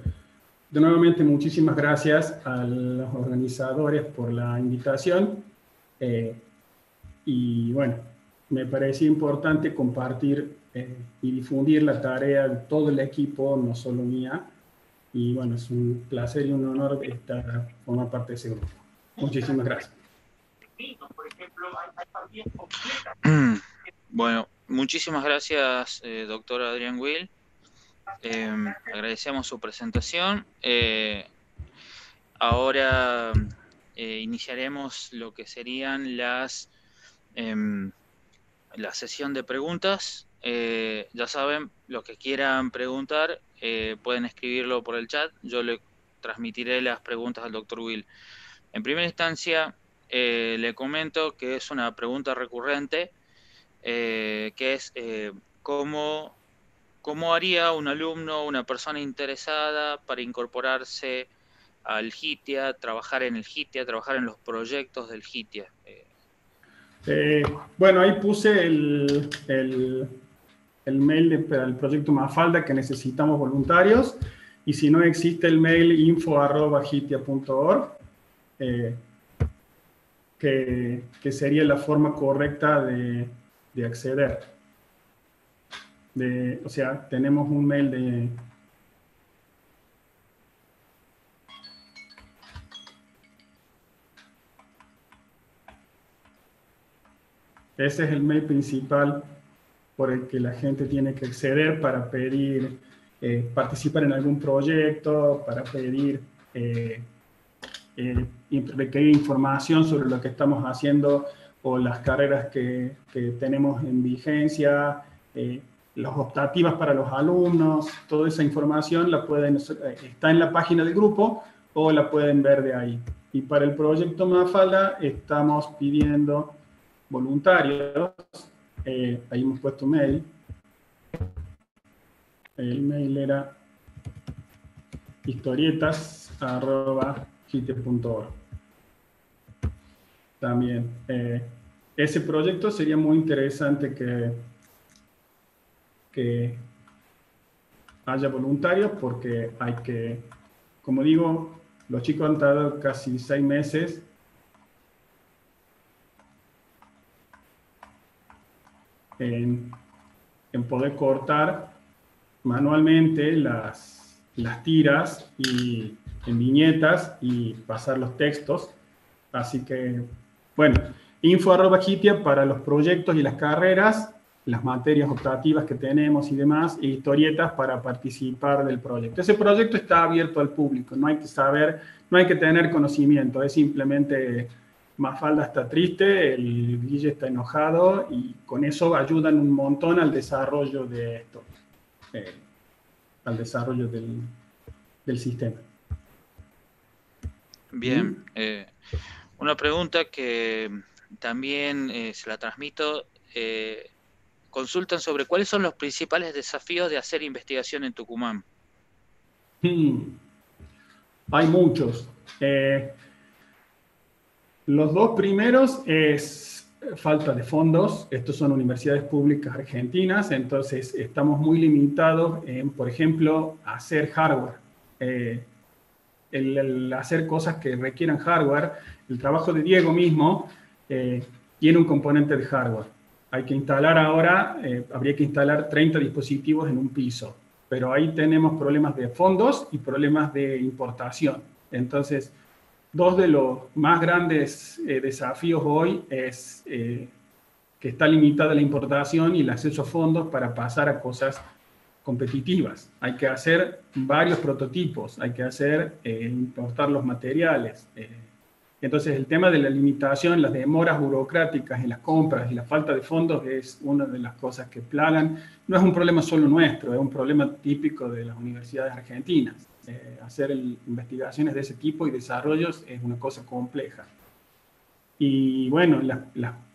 de nuevamente muchísimas gracias a los organizadores por la invitación. Eh, y bueno, me parece importante compartir eh, y difundir la tarea de todo el equipo, no solo mía. Y bueno, es un placer y un honor estar formar parte de ese grupo. Muchísimas gracias. Bueno, muchísimas gracias, eh, doctor Adrián Will. Em, agradecemos su presentación. Eh, ahora iniciaremos lo que serían las Em, la sesión de preguntas. Eh, ya saben, los que quieran preguntar eh, pueden escribirlo por el chat. Yo le transmitiré las preguntas al doctor Will. En primera instancia, eh, le comento que es una pregunta recurrente, que es ¿cómo, cómo haría un alumno, una persona interesada para incorporarse al GITIA, trabajar en el GITIA, trabajar en los proyectos del GITIA. Eh, bueno, ahí puse el, el, mail del proyecto Mafalda que necesitamos voluntarios. Y si no existe el mail info.hitia.org eh, que, sería la forma correcta de, de acceder. De, o sea, tenemos un mail de, Ese es el mail principal por el que la gente tiene que acceder para pedir eh, participar en algún proyecto, para pedir eh, eh, requerir información sobre lo que estamos haciendo o las carreras que, que tenemos en vigencia, las optativas para los alumnos, toda esa información la pueden, está en la página del grupo o la pueden ver de ahí. Y para el proyecto Mafalda estamos pidiendo voluntarios. Eh, ahí hemos puesto mail. El mail era También, eh, ese proyecto sería muy interesante que, que haya voluntarios porque hay que, como digo, los chicos han tardado casi seis meses. En, poder cortar manualmente las, las tiras y en viñetas y pasar los textos. Así que, bueno, info arroba para los proyectos y las carreras, las materias optativas que tenemos y demás, e historietas para participar del proyecto. Ese proyecto está abierto al público, no hay que saber, no hay que tener conocimiento, es simplemente Mafalda está triste, el Guille está enojado y con eso ayudan un montón al desarrollo de esto. Eh, al desarrollo del, del sistema. Bien, eh, una pregunta que también eh, se la transmito. Eh, consultan sobre cuáles son los principales desafíos de hacer investigación en Tucumán. Hmm. Hay muchos. los dos primeros es falta de fondos. Estos son universidades públicas argentinas, entonces estamos muy limitados en, por ejemplo, hacer hardware el, hacer cosas que requieran hardware, el trabajo de Diego mismo eh, tiene un componente de hardware. Hay que instalar ahora, eh, habría que instalar 30 dispositivos en un piso, pero ahí tenemos problemas de fondos y problemas de importación. Entonces, dos de los más grandes eh, desafíos hoy es que está limitada la importación y el acceso a fondos para pasar a cosas competitivas. Hay que hacer varios prototipos, hay que hacer, eh, importar los materiales. Eh. Entonces el tema de la limitación, las demoras burocráticas en las compras y la falta de fondos es una de las cosas que plagan. No es un problema solo nuestro, es un problema típico de las universidades argentinas. Eh, hacer investigaciones de ese tipo y desarrollos es una cosa compleja. Y bueno,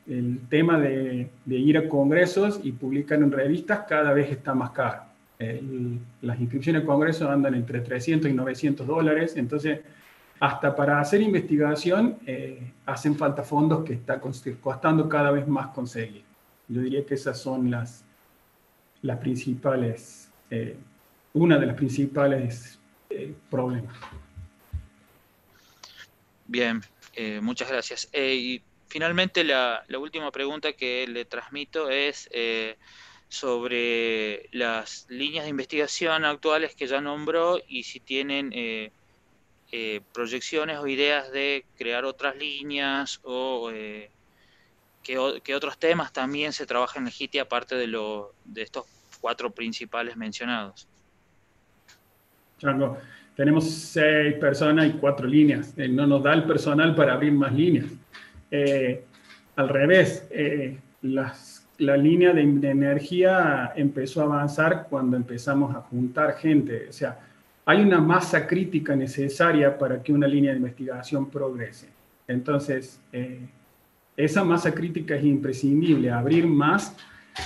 el tema de, de ir a congresos y publicar en revistas cada vez está más caro las inscripciones al Congreso andan entre 300 y 900 dólares, entonces hasta para hacer investigación eh, hacen falta fondos que está costando cada vez más conseguir. Yo diría que esas son las, las principales, eh, una de las principales eh, problemas. Bien, muchas gracias. y finalmente la, la, última pregunta que le transmito es sobre las líneas de investigación actuales que ya nombró y si tienen eh, eh, proyecciones o ideas de crear otras líneas o eh, que, otros temas también se trabajan en GITI aparte de, de estos cuatro principales mencionados. Chango, tenemos seis personas y cuatro líneas. no nos da el personal para abrir más líneas. al revés, las la línea de, energía empezó a avanzar cuando empezamos a juntar gente. O sea, hay una masa crítica necesaria para que una línea de investigación progrese. Entonces, eh, esa masa crítica es imprescindible. Abrir más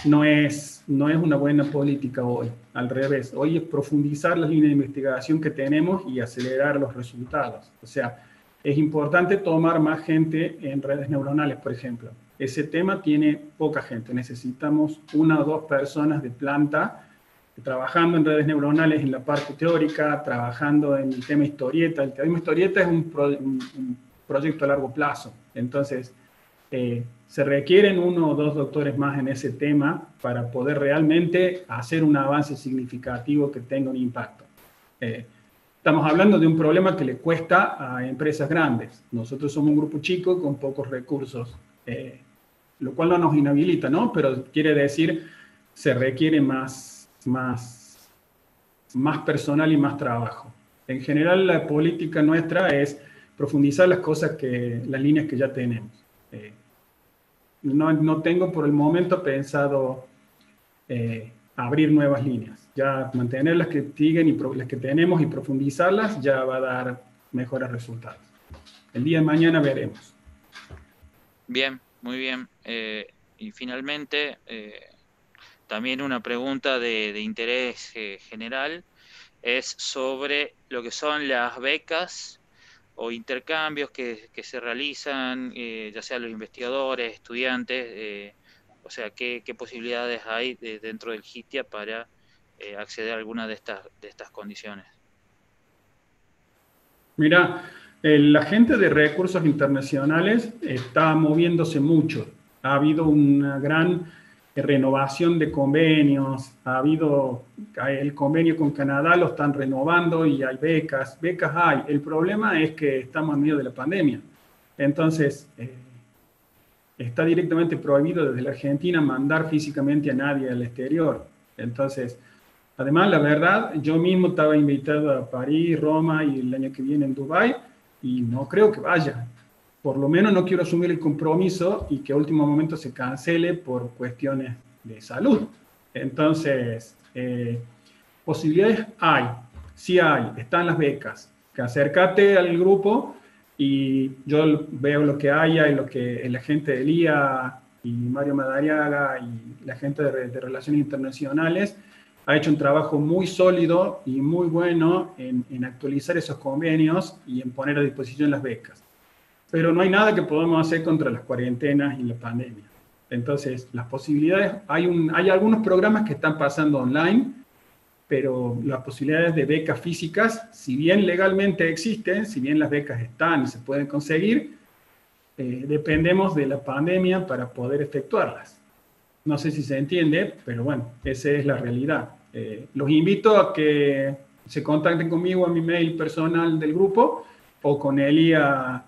no es, no es una buena política hoy. Al revés, hoy es profundizar las líneas de investigación que tenemos y acelerar los resultados. O sea, es importante tomar más gente en redes neuronales, por ejemplo ese tema tiene poca gente. Necesitamos una o dos personas de planta trabajando en redes neuronales en la parte teórica, trabajando en el tema historieta. El tema historieta es un, proyecto a largo plazo. Entonces, eh, se requieren uno o dos doctores más en ese tema para poder realmente hacer un avance significativo que tenga un impacto. Eh, estamos hablando de un problema que le cuesta a empresas grandes. Nosotros somos un grupo chico con pocos recursos. Eh, lo cual no nos inhabilita, ¿no? Pero quiere decir, se requiere más, más, más personal y más trabajo. En general, la política nuestra es profundizar las cosas que, las líneas que ya tenemos. Eh, no, no, tengo por el momento pensado eh, abrir nuevas líneas. Ya mantener las que siguen y las que tenemos y profundizarlas ya va a dar mejores resultados. El día de mañana veremos. Bien, muy bien. Eh, y finalmente, eh, también una pregunta de, interés eh, general es sobre lo que son las becas o intercambios que, se realizan, ya sea los investigadores, estudiantes, o sea, qué, posibilidades hay dentro del GITIA para acceder a alguna de estas, de estas condiciones. Mira, la gente de recursos internacionales está moviéndose mucho ha habido una gran renovación de convenios, ha habido el convenio con Canadá lo están renovando y hay becas, becas hay. El problema es que estamos en medio de la pandemia. Entonces, eh, está directamente prohibido desde la Argentina mandar físicamente a nadie al exterior. Entonces, además, la verdad, yo mismo estaba invitado a París, Roma y el año que viene en Dubái y no creo que vaya por lo menos no quiero asumir el compromiso y que a último momento se cancele por cuestiones de salud. Entonces, eh, posibilidades hay, sí hay, están las becas. Que acércate al grupo y yo veo lo que haya y lo que la gente de IA y Mario Madariaga y la gente de, Relaciones Internacionales ha hecho un trabajo muy sólido y muy bueno en, en, actualizar esos convenios y en poner a disposición las becas. Pero no hay nada que podamos hacer contra las cuarentenas y la pandemia. Entonces, las posibilidades, hay, un, hay algunos programas que están pasando online, pero las posibilidades de becas físicas, si bien legalmente existen, si bien las becas están y se pueden conseguir, eh, dependemos de la pandemia para poder efectuarlas. No sé si se entiende, pero bueno, esa es la realidad. Eh, los invito a que se contacten conmigo a mi mail personal del grupo o con Elia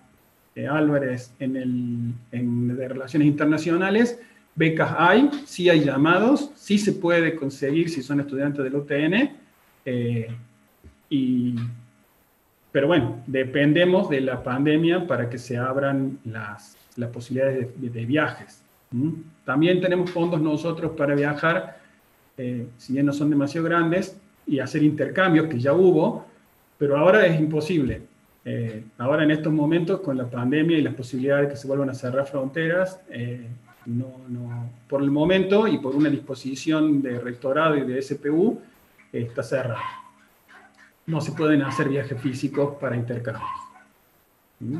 eh, Álvarez en, el, de Relaciones Internacionales. Becas hay, sí hay llamados, sí se puede conseguir si son estudiantes del UTN. y pero bueno, dependemos de la pandemia para que se abran las, las posibilidades de, viajes. También tenemos fondos nosotros para viajar, eh, si bien no son demasiado grandes, y hacer intercambios, que ya hubo, pero ahora es imposible. Eh, ahora en estos momentos, con la pandemia y las posibilidades de que se vuelvan a cerrar fronteras, eh, no, no, por el momento y por una disposición de rectorado y de SPU, está cerrado no se pueden hacer viajes físicos para intercambios. ¿Mm?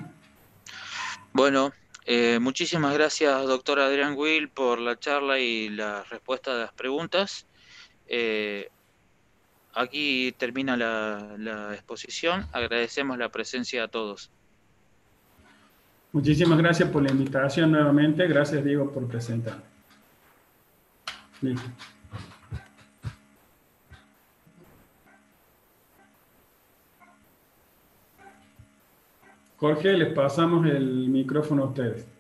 Bueno, eh, muchísimas gracias, doctor Adrián Will, por la charla y la respuesta a las preguntas. Eh, aquí termina la, exposición. Agradecemos la presencia a todos. Muchísimas gracias por la invitación nuevamente. Gracias, Diego, por presentar. Jorge, les pasamos el micrófono a ustedes.